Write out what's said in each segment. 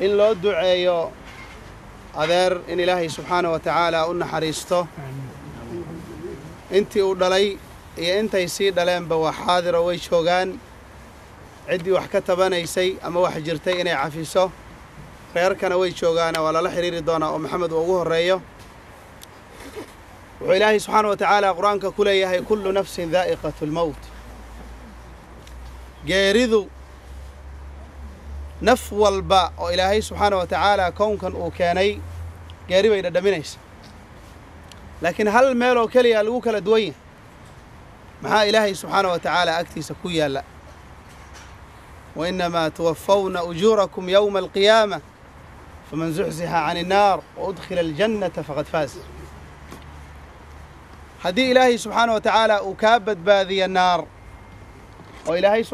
in loo duceeyo adeer in ilaahay subxaana wa tacaala u naxariisto. Intii uu dhalay iyo intay sii dhaleenba waa xaadiro way joogaan. Ciddii wax ka tabanaysay ama wax jirtay inay cafiso. Reerkana way joogaana waa lala xidhiiri doonaa oo maxamed uu ugu horreeyo. Wuxuu ilaahay subxaana wa tacaala qur'aanka ku leeyahay kullu nafsin daa'iqatu lmowt geeridu naf walba oo ilaahay subxaana wa tacaala kownkan uu keenay geeri bay dhadhaminaysa laakiin hal meel oo keliya lagu kala duwan yahay maxaa ilaahay subxaana wa tacaala agtiisa ku yaalla wa innamaa tuwafawna ujuurakum yowma alqiyaama faman zuxzixa can innaar wa udkhila aljannata faqad faaz haddii ilaahay subxaana wa tacaala uu kaa badbaadiyo naar oo ilaahay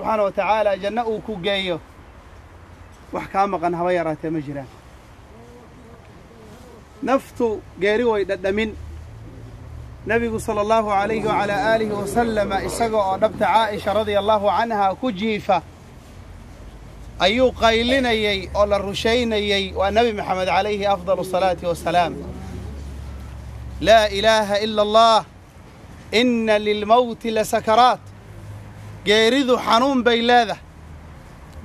وحكام قن هوا يراته مجرا نفتو جاري ويدد من نبي صلى الله عليه وعلى آله وسلم إسقى نبت عائشة رضي الله عنها كجيفة. أيو قيلنا أولا أول الرشين يي والنبي محمد عليه أفضل الصلاة والسلام. لا إله إلا الله إن للموت لسكرات. جاري ذو حنون بيلاذة.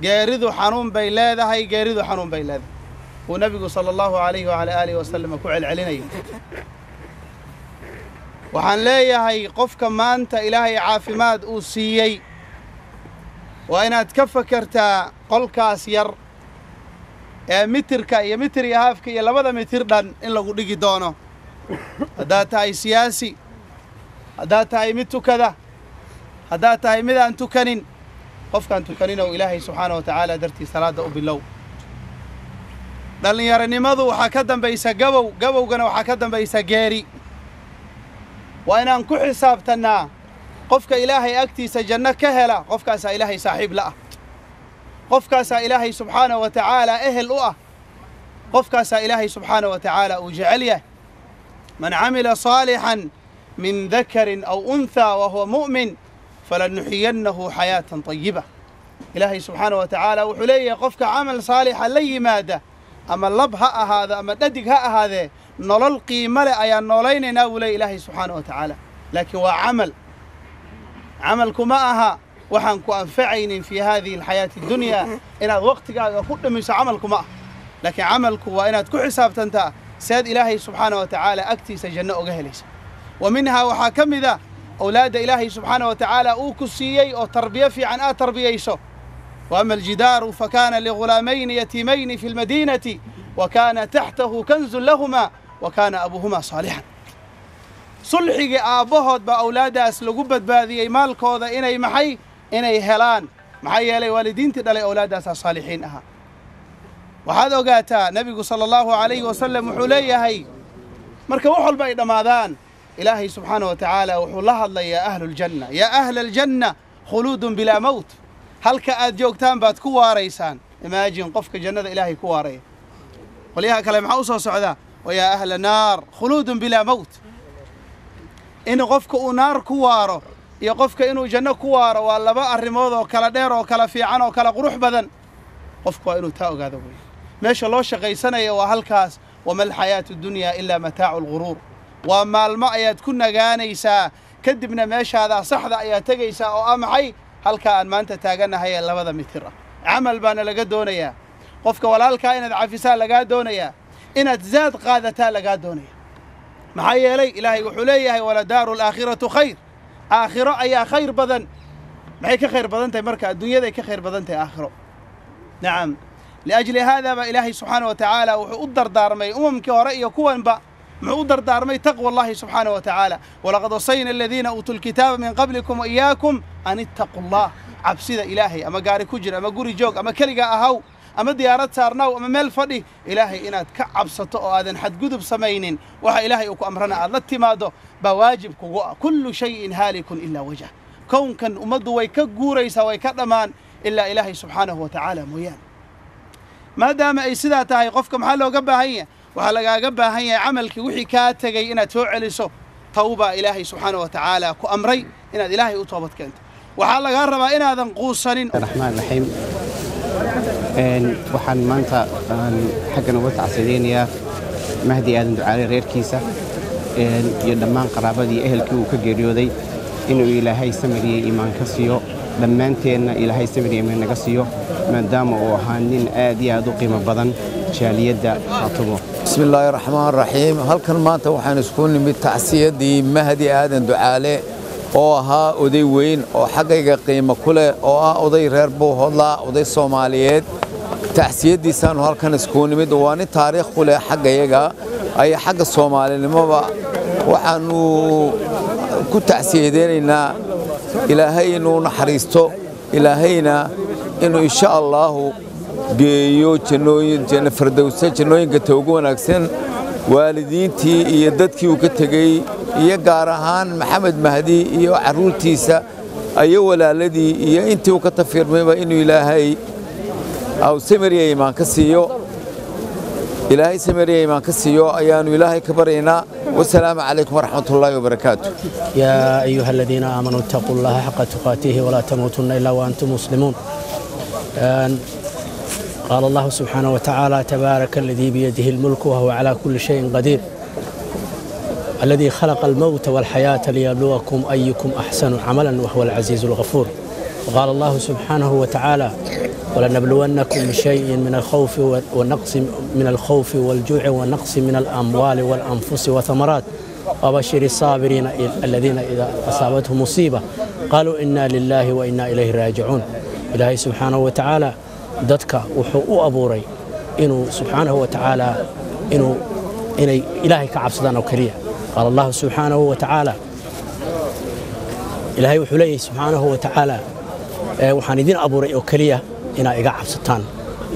جاردو حنون بيلاد هاي جارد حنون بيلاد ونبي صلى الله عليه وعلى آله وسلم كوعل علني وحن لي هاي قف كما أنت إلهي عافماد أوسيي وأنا تكفكرت قل كاسير يا متر كا يا متر يا هافك يا لبدا متر دان إلا غوديكي دونو هذا تاي سياسي هذا تاي متو كذا هذا تاي مدان تو كانين قفكان تكنين أو إلهي سبحانه وتعالى درتي صلاة أو باللو دلني يا رني مذو حكدم بيسا جبو جبو جنو حكدم بيسا جاري وأنا أنكو حساب تنا قفك إلهي أكتي سجنة كهلا قفك سا إلهي صاحب لا قفك سا إلهي سبحانه وتعالى أهل أؤه قفك سا إلهي سبحانه وتعالى أجعليه من عمل صالحا من ذكر أو أنثى وهو مؤمن falanuxiyannahu xayaatan tayiba ilaahay subxaana wa tacaala wuxuu leeyahay qofka camal saalixa la yimaada ama lab ha ahaado ama dhadig ha ahaadee nolol qiimo leh ayaan noolaynaynaa buu leeya ilaahay subxaana wa tacaala laakiin waa camal camalku ma aha waxaan ku anfacaynin fii haadihi alxayaati addunyaa inaad wakhtigaaga ku dhimiso camalku ma ah laakiin camalku waa inaad ku xisaabtantaa seed ilaahay subxaana wa tacaala agtiisa janno oga helaysa wa minhaa waxaa ka mid a awlaadda ilaahay subxaana wa tacaala uu ku siiyey oo tarbiyo fiican aad tarbiyayso wa ama aljidaaru fakaana ligulaamayni yatiimayni fi lmadiinati wa kaana taxtahu kanzun lahuma wa kaana abuuhumaa saalixan sulxigii aabbahood baa awlaaddaas lagu badbaadiyey maalkooda inay maxay inay helaan maxaa yeelay waalidiintii dhalay awlaaddaasaa saalixiin ahaa waxaad ogaataa nebigu sala allahu calayhi wasalam wuxuu ilaahay subxaana wa tacaala wuxuu la hadlayaa ahluljanna yaa ahla aljanna khuluudun bilaa mowt halka aad joogtaan baad ku waaraysaan. Imaajin qofka jannada ilaahay ku waaraya. Qolyaha kale maxaa u soo socdaa? Wa yaa ahla naar khuluudun bilaa mowt in qofka uu naar ku waaro iyo qofka inuu janno ku waaro waa laba arrimood oo kala dheer oo kala fiican oo kala qurux badan. Qofku waa inuu taa ogaado wey. Meesha loo shaqaysanaya waa halkaas. Wama alxayaatu dunyaa ilaa mataacu alguruur waa maalmo ayaad ku nagaanaysaa. Kadibna meeshaadaa saxda ayaad tegaysaa oo ah maxay? Halkaa aan maanta taagannahay ee labada mitir. Ah camal baana laga doonayaa. Qofka walaalkaa inaad cafisaa lagaa doonayaa. Inaad zaad qaadataa lagaa doonaya maxaa yeelay ilaahay wuxuu leeyahay waladaaru alaakhiratu khayr. Aakhiro ayaa khayr badan. Maxay ka khayr badan tahay marka? Adduunyaday ka khayr badan tahay aakhiro. Nacam liajli haadaa baa ilaahay subxaana wa tacaala wuxuu u dardaarmay umamkii hore iyo kuwanba معودر دار دارمي تقوى الله سبحانه وتعالى. ولقد وصينا الذين أوتوا الكتاب من قبلكم وإياكم أن اتقوا الله. عبسيدة إلهي أما قاري كجر أما قوري جوك أما كلقة أهو أما ديارات سارناو أما مال فضي إلهي إنا تكعب سطوء آذن حد قدب سمينين. وحا إلهي أكو أمرنا الله اتماده بواجب كو كل شيء هالك إلا وجه. كون كان أمد ويكقوريس ويكأمان إلا إلهي سبحانه وتعالى مويا ما دام أي سيدة تاي قفكم حالو قبا هيا. waxaa lagaaga baahan yahay camalkii wixii kaa tegay inaad soo celiso tawba ilaahay subxaanah wa tacaala ku amray inaad ilaahay u toobad keento. Waxaa lagaa rabaa inaadan quusanin. Raxmaanraxiim waxaan maanta xaggan uga tacsiideynayaa mahdi aadan ducaale reerkiisa. Iyo dhammaan qaraabadii ehelkii uu ka geeriyooday inuu ilaahay samiriyo iimaan ka siiyo. Dhammaanteenna ilaahay samiriyo iimaan naga siiyo maadaama uu ahaa nin aad iyo aad u qiimo badan jaaliyadda khaatumo bismi illaahi raxmaan raxiim halkan maanta waxaan isku nimid tacsiyadii mahdi aadan ducaale oo ahaa oday weyn oo xaggayga qiimo ku leh oo ah oday reer buuhodla oday soomaaliyeed. Tacsiyaddiisaannu halkan isku nimid waa nin taariikh ku leh xaggayaga ay xagga soomaalinimoba. Waxaannu ku tacsiyadeynaynaa ilaahay inuu naxariisto ilaahayna inuu insha allaahu geeyo jannooyin fardowsa jannooyinka toogu wanaagsan waalidiintii iyo dadkii uu ka tegey iyo gaar ahaan maxamed mahdi iyo carruurtiisa iyo walaaladii iyo intii uu ka tafiirmayba inuu ilaahay aw samariya imaan ka siiyo ilaahay samariya imaan ka siiyo ayaannu ilaahay ka baryaynaa wasalaamu calaykum waraxmat ullaahi wabarakaatu يا أيها الذين آمنوا اتقوا الله حق تقاته ولا تموتن إلا وأنتم مسلمون آن قال الله سبحانه وتعالى تبارك الذي بيده الملك وهو على كل شيء قدير. الذي خلق الموت والحياة ليبلوكم أيكم أحسن عملا وهو العزيز الغفور. وقال الله سبحانه وتعالى ولنبلونكم بشيء من الخوف والنقص من الخوف والجوع والنقص من الأموال والأنفس والثمرات وبشر الصابرين الذين إذا أصابتهم مصيبة. قالوا إنا لله وإنا إليه راجعون. إلهي سبحانه وتعالى dadka wuxuu u abuuray inuu subxaanahu wa tacaala inuu inay ilaahay ka cabsadaan oo keliya. Qaala allahu subxaanahu wa ilaahay wuxuu leeyahay subxaanahu wa waxaan idin abuuray oo keliya inaa iga cabsataan.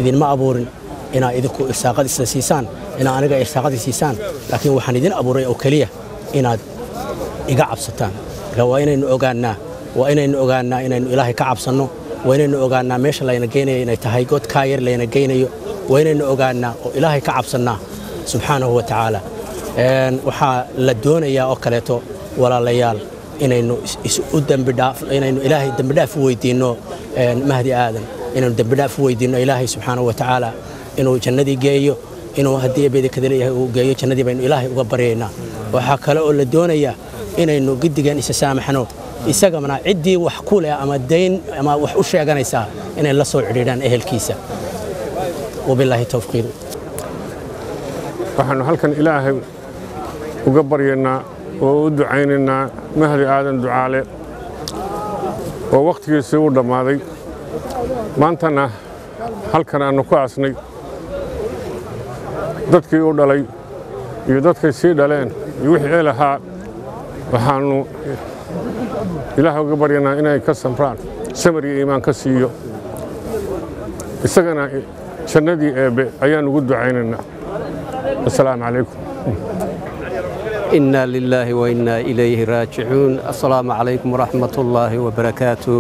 Idinma abuurin inaa idinku irsaaqad isla siisaan inaa aniga irsaaqadii siisaan laakiin waxaan idin abuuray oo keliya inaad iga cabsataan. Marka waa inaynu ogaannaa waa inaynu ogaannaa inaynu ilaahay ka cabsanno waa inaynu ogaannaa meesha layna geynayo inay tahay god kaa layna geynayo waa inaynu ogaannaa oo ilaahay ka cabsannaa subxaanahu wa tacaala. Waxaa la doonayaa oo kaleeto walaalayaal inaynu inaynu ilaahay dembidhaaf u weydiinno mahdi aadan. Inaynu dembidhaaf u weydiinno ilaahay subxaanahu wa tacaala. Inuu jannadii geeyo inuu haddii ebeeda kada leeyahay uu geeyo jannadii baynu ilaahay uga baryaynaa. Waxaa kale oo la doonayaa inaynu giddigeen isa saamaxno isagana ciddii wax ku leh ama dayn ama wax u sheeganaysaa inay la soo cidhiidhaan ehelkiisa. Wabilaahi towfiiq waxaannu halkan ilaahay uga baryaynaa oo u ducaynaynaa mahdi aadan ducaale oo wakhtigiisii u dhammaaday. Maantana halkan aannu ku aasnay dadkii u dhalay iyo dadkay sii dhaleen iyo wixii ee lahaa waxaannu ilaah uga baryanaa inay ka samraan samariga iimaan ka siiyo. Isagana eh, jannadii eebbe ayaan ugu ducaynaynaa. Asalaamu calaykum inna lilaahi wainnaa ilayhi raajicuun. Assalaamu calaykum waraxmat ullaahi wabarakaatu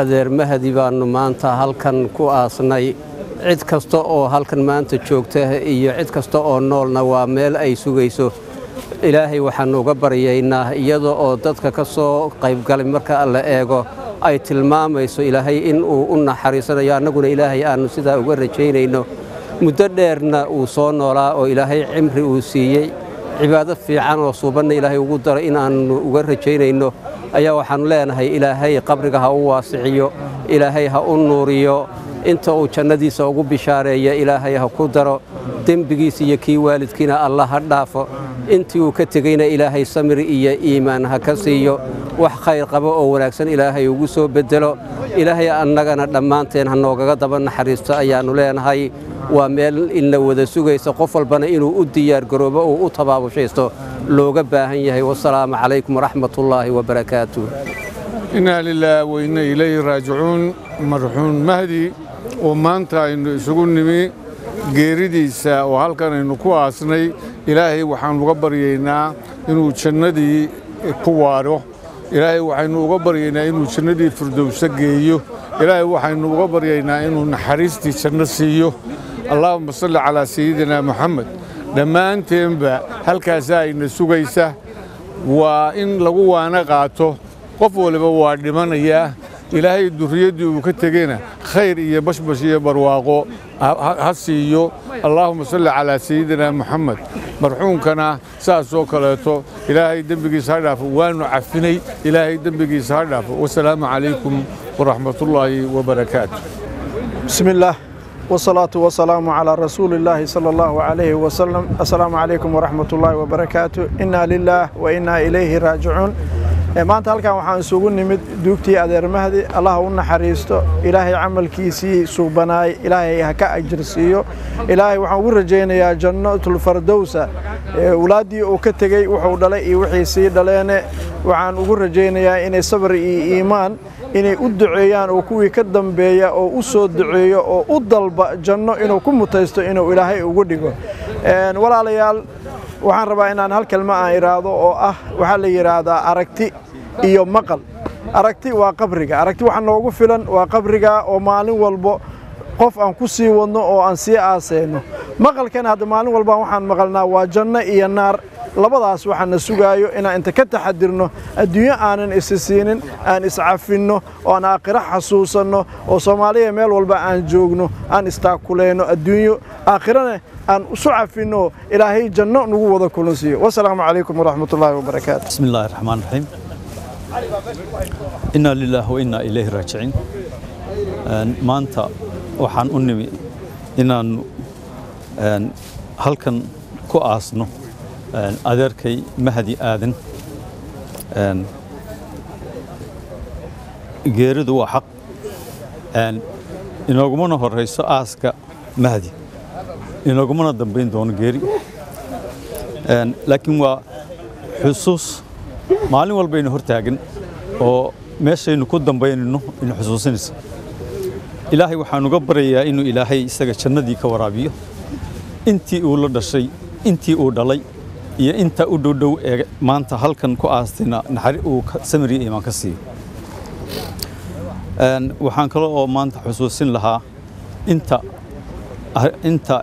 adeer mahadi baannu maanta halkan ku aasnay. Cid kasta oo halkan maanta joogta ah iyo cid kasta oo noolna waa meel ay sugayso ilaahay waxaannu uga baryaynaa iyada oo dadka ka soo qaybgalay marka la eego ay tilmaamayso ilaahay in uu u naxariisanayo. Annaguna ilaahay aannu sidaa uga rajaynayno muddo dheerna uu soo noolaa oo ilaahay cimri uu siiyey. Cibaado fiican oo suubanna ilaahay ugu daro in aannu uga rajaynayno. Ayaa waxaannu leenahay ilaahay qabriga ha u waasiciyo ilaahay ha u nuuriyo. Inta uu jannadiisa ugu bishaareeya ilaahay ha ku daro dembigiisa iyo kii waalidkiina allah ha dhaafo intii uu ka tegeyna ilaahay samir iyo iimaan ha ka siiyo wax khayr qabo oo wanaagsan ilaahay ugu soo beddelo. Ilaahay annagana dhammaanteen ha noogaga daba naxariisto ayaannu leenahay. Waa meel inla wada sugaysa qof walbana inuu u diyaargaroobo uu u tabaabushaysto looga baahan yahay wasalaamu calaykum waraxmatullaahi wabarakaatu. Inaa lilaah weyne ilayhi raajicuun. Marxuun mahdi oo maanta aynu isugu nimi geeridiisa oo halkan aynu ku aasnay ilaahay waxaan uga baryaynaa inuu jannadii ku waaro. Ilaahay waxaynu uga baryaynaa inuu jannadii firdowso geeyo. Ilaahay waxaynu uga baryaynaa inuu naxariistii janno siiyo. Allaahuma salli calaa sayidina moxamed dhammaanteenba halkaasaa ayna sugaysa. Waa in lagu waana qaato. Qof waliba waa dhimanayaa ilaahay duriyadii uu ka tegeyna khayr iyo bashbash iyo barwaaqo. Ha siiyo. Allaahuma salli calaa sayidina moxamed marxuumkana saasoo kaleeto. Ilaahay dembigiisa ha dhaafo. Waanu cafinay. Ilaahay dembigiisa ha dhaafo. Wasalaamu calaykum waraxmatullaahi wabarakaatu bismi illaah wasalaatu wasalaamu calaa rasuuliillaahi sala allahu calayhi wasalam assalaamu calaykum waraxmatullaahi wabarakaatu innaa lilaah wa innaa ilayhi raajicuun maanta halkan waxaan isugu nimid duugtii adeer allah u naxariisto ilaahay camalkiisii suubanaay ilaahay ha ka ajirsiiyo ilaahay waxaan ugu rajaynayaa jannatulfardowsa walaaddii uu ka tegey wuxuu dhalay iyo wixii sii dhaleene. Waxaan ugu rajaynayaa inay sabr iyo iimaan inay u duceeyaan oo kuwii ka dambeeya oo u soo duceeyo oo u dalba janno inuu ku mutaysto inuu ilaahay ugu dhigo. Walaalayaal waxaan rabaa inaan hal kelma aan idhaahdo oo ah waxaa la yidhaahdaa aragti iyo maqal. Aragti waa qabriga. Aragti waxa noogu filan waa qabriga oo maalin walbo qof aan ku sii wadno oo aan sii aaseyno maqalkana hadda maalin walba waxaan maqalnaa waa janno iyo naar. Labadaas waxaa na sugaayo inaan inta ka taxadirno adduunyo aanan isisiinin aan iscafinno oo aan aakhiro xasuusanno oo soomaaliya meel walba aan joogno aan istaakulayno adduunyo aakhirana aan isu cafinno ilaahay janno nagu wada kulansiiyo wasalaamu calaykum waraxmatullaahi wabarakaatu bismi illaahi raxmaan raxiim inaa lilaah wainaa ilayhi raajiciin maanta waxaan u nimi inaanu halkan ku aasno adeerkay mahdi aadan. Geeridu waa xaq. Inoogumana horeyso aaska mahdi. Inoogumana dambayn doono geeri. Laakiin waa xusuus maalin walbaynu hortaagan oo meeshaynu ku dambaynayno inu xusuusinaysa ilaahay waxaan uga baryayaa inuu ilaahay isaga jannadii ka waraabiyo. Intii uu la dhashay intii uu dhalay iyo inta u dhowdhow ee maanta halkan ku aastayna naxari uu samiriya iimaan ka siiyo. Waxaan kale oo maanta xusuusin lahaa inta inta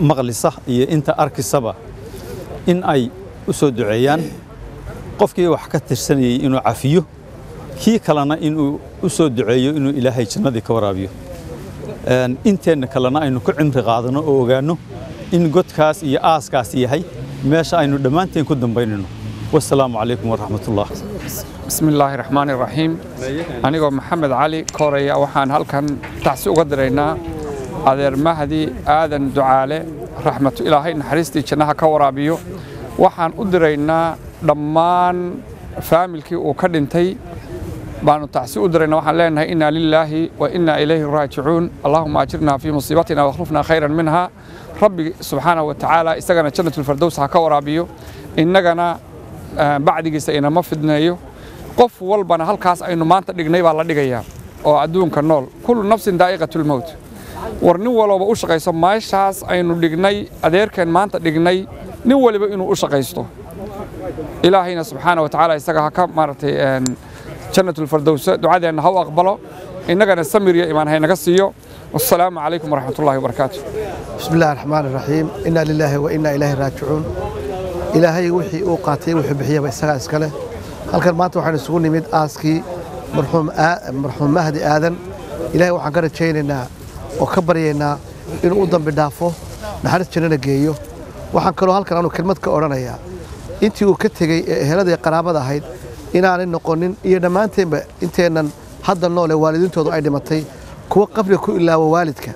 maqlisa iyo inta arkisaba in ay u soo duceeyaan qofkii wax ka tirsanayey inuu cafiyo kii kalena inuu u soo duceeyo inuu ilaahay jannadii ka waraabiyo. Inteenna kalena aynu ku cimri qaadano oo ogaanno in godkaas iyo aaskaas yahay meesha aynu dhammaanteen ku dambaynayno. Wasalaamu calaykum waraxmatullah. Bismi illaahi raxmaani raxiim anigoo maxamed cali kooraya waxaan halkan tacsi uga diraynaa adeer mahdi aadan ducaale raxmatu ilaahay naxariistii jannaha ka waraabiyo. Waxaan u diraynaa dhammaan faamilkii uu ka dhintay baanu tacsi u dirayna waxaan leenahay inaa lilaahi wa innaa ilayhi raajicuun. Allaahuma ajirnaa fii musiibatina wakhlufnaa khayran minha rabbi subxaanahu wa tacaala isagana jannatulfardows ha ka waraabiyo. Innagana eh, bacdigiisa inama fidneeyo. Qof walbana halkaas aynu maanta dhignay baa la dhigayaa oo adduunka nool. Kullu nafsin daa'iqatulmowt war nin walooba u shaqayso meeshaas aynu dhignay adeerkeen maanta dhignay nin waliba inuu u shaqaysto ilaahayna subxaana wa tacaala isaga ha ka maaragtay jannatulfardowsa ducadeenna ha u aqbalo innagana samir iyo imaan haynaga siiyo wassalaamu calaykum waraxmat ullahi wabarakaatu بسم الله الرحمن الرحيم إنا لله وإنا إليه راجعون ilaahay wixii uu qaatay wuxuu bixiyaba isagaa iskale halkan maanta waxaan isugu nimid aaskii marxuum marxuum mahdi aadan ilaahay waxaan ka rajaynaynaa oo ka baryaynaa inuu u dambi dhaafo naxariis jannana geeyo waxaan kaloo halkan aanu kelmad ka odhanayaa intii uu ka tegey ee eheladii qaraabada ahayd inaanay noqonin iyo dhammaanteenba inteennan hadda noole waalidiintoodu ay dhimatay kuwa qabriga ku ilaawa waalidka.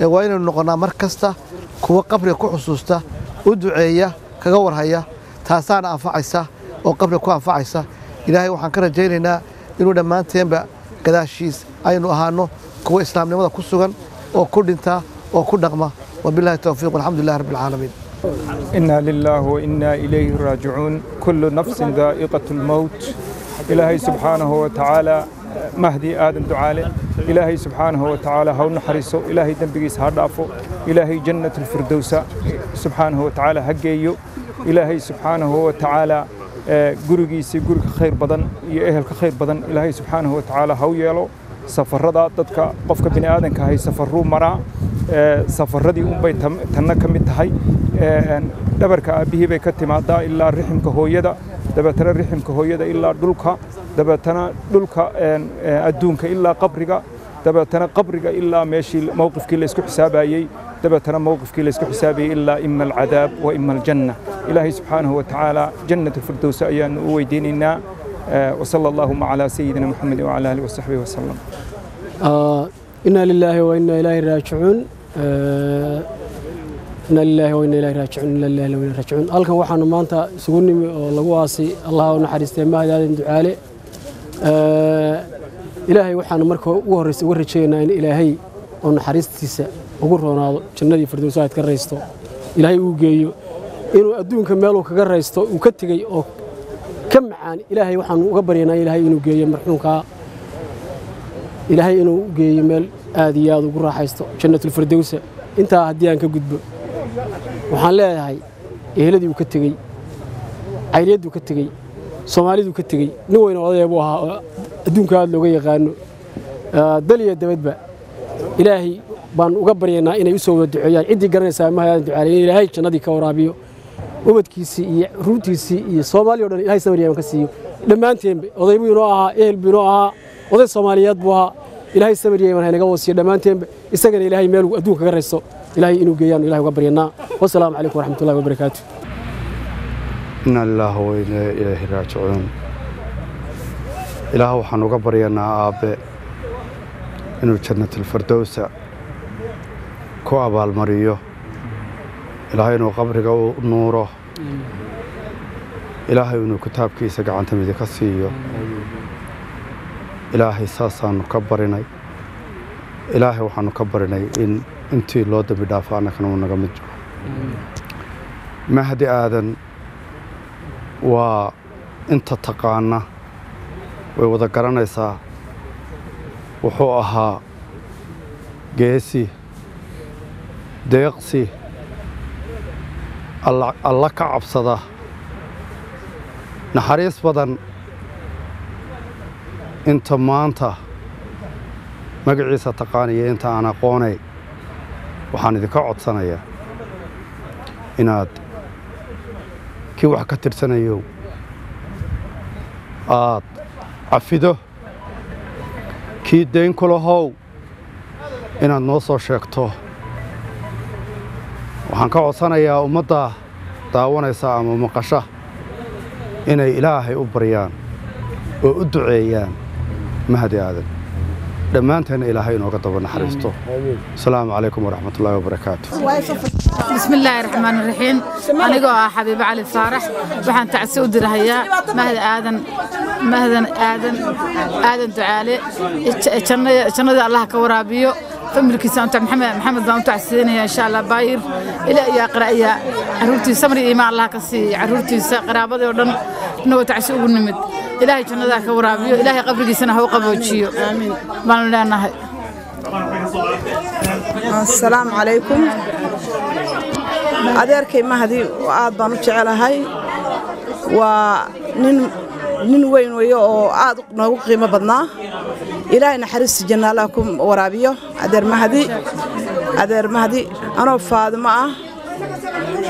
Ee waa inaynu noqonnaa mar kasta kuwa qabriga ku xusuusta u duceeya kaga warhaya taasaana anfacaysa oo qabriga ku anfacaysa. Ilaahay waxaan ka rajaynaynaa inuu dhammaanteenba gadaashiis aynu ahaano kuwa islaamnimada ku sugan oo ku dhinta oo ku dhaqma. Wabillahi towfiiq walxamdu lillahi rabbi alcaalamiin إنا لله وإنا إليه راجعون كل نفس ذائقة الموت إلهي سبحانه وتعالى مهدي آدم دعالي إلهي سبحانه وتعالى هون حريصو إلهي دنبقيس هردافو إلهي جنة الفردوس سبحانه وتعالى هقيو إلهي سبحانه وتعالى gurigiisii guriga khayr badan iyo ehelka khayr badan ilaahay subxaanahu watacaala ha u yeelo safarada dadka qofka bini aadanka ahay safaruu maraa safaradii unbay tanna ka mid tahay dhabarka aabbihii bay ka timaadaa ilaa riximka hooyada dabeetana riximka hooyada ilaa dhulka dabeetana dhulka adduunka ilaa qabriga dabeetana qabriga ilaa meeshii mowqifkii laysku xisaabayey dabeetana mowqifkii laysku xisaabayey ilaa ima alcadaab wa ima aljanna ilaahay subxaanahu wa tacaala jannat alfirdowsa ayaanu u weydiinaynaa وصلى اللهم على سيدنا محمد وعلى اله وصحبه وسلم. آه إنا لله وإنا إليه راجعون آه inaa lilahi wa ilahi raajicuun inaa lilahi wa raajicuun halkan waxaanu maanta isugu nimi oo lagu aasay allaha u naxariistee mahadaadan ducaale. Eh, ilaahay waxaanu marka ugu horraysa uga rajaynaynaa in ilaahay oo naxariistiisa ugu roonaado jannadii firdowsahayd ka raysto. Ilaahay uu geeyo inuu adduunka meeluu kaga raysto uu ka tegey oo ka macaan. Ilaahay waxaanu uga baryanaa ilaahay inuu geeyo marxuumkaa ilaahay inuu geeyo meel aad iyo aad ugu raaxaysto jannatul intaa haddii aan ka gudbo waxaan leeyahay eheladii uu ka tegey cayliyadduu ka tegey soomaaliduu ka tegey nin weyn odaya buu ahaa oo adduunka aad looga yaqaano dal iyo dabadba ilaahay baan uga baryaynaa inay u soo wada duceeyaan. Ciddii garanaysaa mahadaadan ducaale in ilaahay jannadii ka waraabiyo. Ubadkiisii iyo ruurtiisii iyo soomaali o dhan ilahay samariyaan ka siiyo. Dhammaanteenba oday buu inoo ahaa ehel buu inoo ahaa oday soomaaliyeed buu ahaa ilaahay samariyayman haynaga wasiyo. Dhammaanteenba isagana ilaahay meel adduunka kaga raysto ilaahay inuu geeyaan ilahay uga baryanaa wasalaamu calaykum waraxmatullahi wabarakaatu inna lilaahi wa inna ilaahi raajicuun. Ilaah waxaan uga baryanaa aabbe inuu jannatalfirdowsa ku abaalmariyo. Ilaahay inuu qabriga u nuuro. Ilaahay inuu kitaabkiisa gacanta midi ka siiyo. Ilaahay saasaannu ka barinay ilaahay waxaannu ka barinay in intii loo dembi dhaafo annagana uu naga mid jiro. Mahdi aadan waa inta taqaana way wada garanaysaa. Wuxuu ahaa geesi deeqsi alla ka cabsada. Naxariis badan inta maanta magaciisa taqaaniya inta aan aqoonay. Waxaan idinka codsanayaa inaad kii wax ka tirsanayow aad cafido kii dayn ku lahow inaad noo soo sheegto. Waxaan ka codsanayaa ummadda daawanaysa ama maqasha inay ilaahay u baryaan oo u duceeyaan mahdi aadan dhammaanteena ilaahay inooga daba naxariisto. Asalaamu calaykum waraxmat ullaahi wabarakaatu bismillaahi raxmaan iraxiim anigoo ah xabiibo cali saarax waxaan tacsi u dirahayaa mahad aadan mahdan aadan aadan ducaale. Jannada allaha ka waraabiyo. Familkiisa anta maxamed maxamed baan u tacsiinaya insha allah baayir. Ila iyo aqra caruurtiisa samri iimaan allaha ka siiya caruurtiisa qaraabadii oo dhan inagoo tacsi ugu nimid ilaahay jannadaa ka waraabiyo ilaahay qabrigiisana ha u qaboojiyo. Baanu leenahay. Asalaamu calaykum. Adeerkay mahdi aad baan u jecelahay. Waa nin nin weyn weyo oo aad noogu qiimo badnaa. Ilaahay naxariista jannaallaha ku waraabiyo. Adeer mahdi adeer mahdi anoo faadimo ah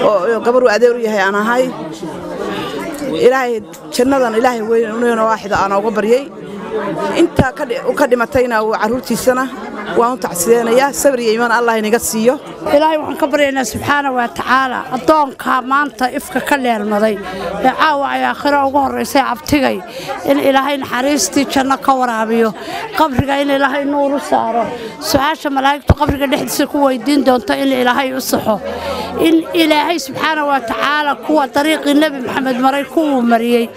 oo adeer u yahay aan ahay ilaahay jannadan ilaahay weyn oo waaxida aan ooga baryey intaa ka dhimatayna carruurtiisana waan u tacsiyeenayaa sabir iyo iimaan allah inaga siiyo. Ilaahay waxaan ka baryaynaa subxaana wa tacaala. Addoonkaa maanta ifka ka leelmaday. Ee caawa ay aakhiro ugu horraysay cabtigay. In ilaahay naxariistii janno ka waraabiyo. Qabriga in ilaahay nuuru saaro. Su'aasha malaa'igtu qabriga dhexdiisa ku weydiin doonto in ilaahay u saxo in ilaahay subxaana wa tacaala kuwa dariiqii nebi maxamed maray kuwuu mariyey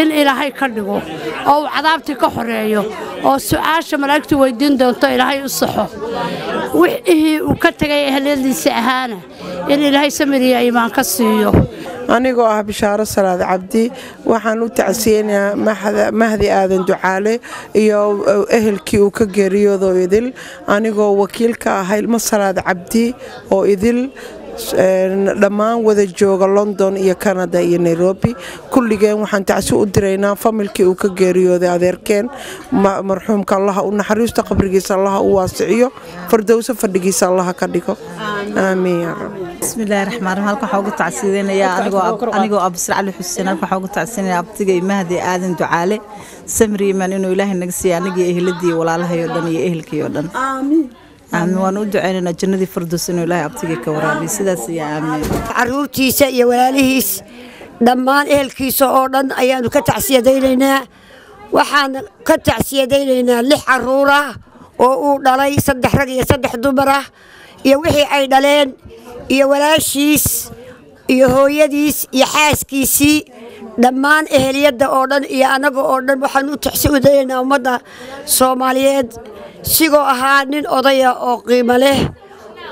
in ilaahay ka dhigo oo uu cadaabtii ka xoreeyo oo su'aasha malaa'igtu weydiin doonto ilaahay u saxo. Wixii uu ka tegay ehladiisa ahaana in ilaahay samiriya iimaan ka siiyo. Anigoo ah bishaaro salaad cabdi waxaan u tacsiyeynayaa mahdi aadan ducaale iyo ehelkii uu ka geeriyoodoo idil. Anigoo wakiil ka ahay ilmo salaad cabdi oo idil dhammaan wada jooga london iyo canada iyo nairobi. Kulligeen waxaan tacsi u diraynaa familkii uu ka geeriyooday adeerkeen. Marxuumka allaha u naxariisto qabrigiisa allaha u waasiciyo. Fardowso fadhigiisa allaha ka dhigo. Aamiin yaa rab bismillaahi raxmaan raxiim halkan waxaa ugu tacsiidinayaa anigoo anigoo abusir cali xuseen. Halkan waxaa ugu tacsiinaya abtigay mahdi aadan ducaale. Samri imaan inuu ilaahay naga siiya anigii ehladii walaalahay oo dhan iyo ehelkii oo dhan aamin waan u ducaynaynaa jannadii fardows inuu ilaahay abtigii ka waraabiyo. Sidaas iyo aamin caruurtiisa iyo walaalihiis dhammaan ehelkiisa oo dhan ayaanu ka tacsiyadaynaynaa. Waxaan ka tacsiyadaynaynaa lix carruur ah oo uu dhalay saddex rag iyo saddex dumar ah iyo wixii ay dhaleen iyo walaashiis iyo hooyadiis iyo xaaskiisii. Dhammaan eheliyadda oo dhan iyo annaga oo dhan waxaan u tacsiyadaynaynaa ummadda soomaaliyeed sigoo ahaa nin odaya oo qiimo leh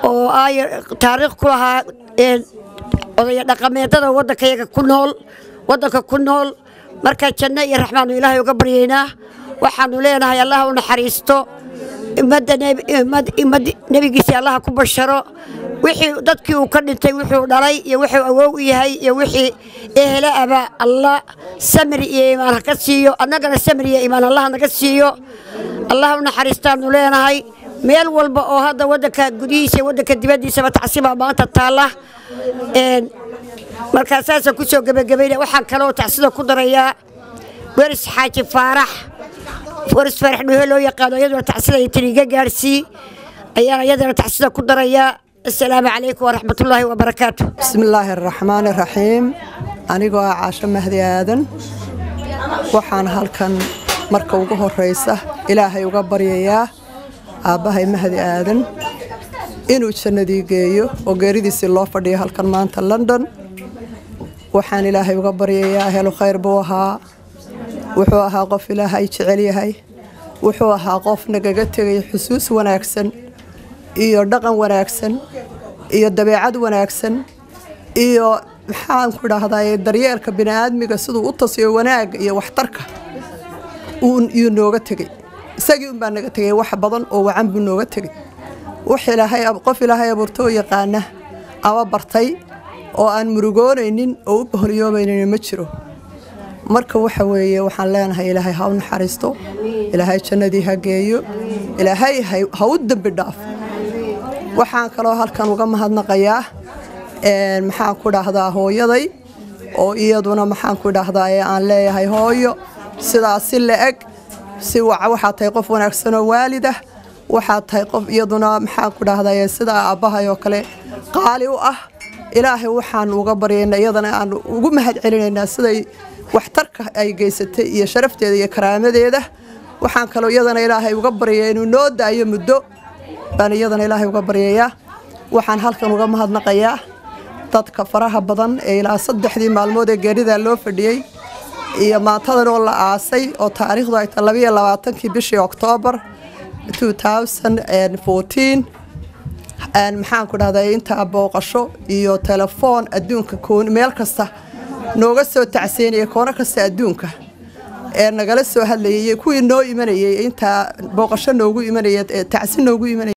oo ay taariikh ku lahaa odaya dhaqameedada waddankayaga ku nool waddanka ku nool. Marka janno iyo raxmaanu ilaahay uga baryaynaa waxaanu leenahay allah u naxariisto nebigiisii allaha ku basharo. Wixii dadkii uu ka dhintay wuxuu dhalay iyo wuxuu awow yahay iyo wixii ehela aba allah samri iyo iimaan ha ka siiyo. Annagana samri iyo iimaan allah naga siiyo. Allah u leenahay. Meel walba oo hadda waddanka gudihiisa iyo waddanka dibaddiisaba tacsibaa maanta taalla. Markaa ku soo gebagabayna waxaan kaloo tacsida ku darayaa. Weris xaaji faarax weris faarax dhuhe loo yaqaano iyaduna tacsida iyo tiriga gaarsii ayaan iyadana tacsida ku darayaa asalaamu calaykum waraxmatullaahi wabarakaatu bismillaahi araxmaani raxiim anigoo ah caasho mahdi aadan waxaan halkan marka ugu horraysa ilaahay uga baryayaa aabbahay mahdi aadan inuu jannadii geeyo oo geeridiisii loo fadhiyo halkan maanta london. Waxaan ilaahay uga baryayaa helu khayr buu ahaa wuxuu ahaa qof ilaahay jecel yahay. Wuxuu ahaa qof nagaga tegay xusuus wanaagsan iyo dhaqan wanaagsan iyo dabeecad wanaagsan iyo maxaan ku dhahdaa daryeelka bini'aadmiga siduu u tasiyo wanaagga iyo waxtarka iyuu nooga tegey isagii unbaa naga tegay wax badan oo wacan buu nooga tegey qof ilaahay abuurtoo yaqaana ama bartay oo aan murugoonaynin oo u boholyoomaynin ma jiro marka waxa weeye waxaan leenahay ilaahay ha u naxariisto. Ilaahay jannadii ha geeyo. Ilaahay ha u dembi dhaaf. Waxaan kaloo halkan uga mahadnaqayaa maxaan ku dhahdaa hooyaday oo iyaduna maxaan ku dhahdaa ee aan leeyahay hooyo. Sidaas si la-eg si waxaa tahay qof wanaagsan oo waalid ah. Waxaa tahay qof iyaduna maxaan ku dhahdaa sidaa aabbahay oo kale qaali u ah. Ilaahay waxaan uga baryaynaa iyadana aan ugu mahad celinaynaa siday waxtarka ay geysatay iyo sharafteeda iyo karaamadeeda. Waxaan kaloo iyadana ilaahay uga baryayaa inuu noo daayo muddo. Baan iyadana ilaahay uga baryayaa. Waxaan halkan uga mahadnaqayaa dadka faraha badan ee ilaa saddexdii maalmood ee geeridaa loo fadhiyey iyo maantadan oo la aasay oo taariikhdu ay tahay labayo labaatankii bishii oktoobar maxaan ku dhahdaa intaa booqasho iyo telefoon adduunka meel kasta nooga soo tacseynaya koono kasta adduunka. Ee nagala soo hadlayay kuwii noo imanayay intaa booqasho noogu imanaya tacsi noogu imanaya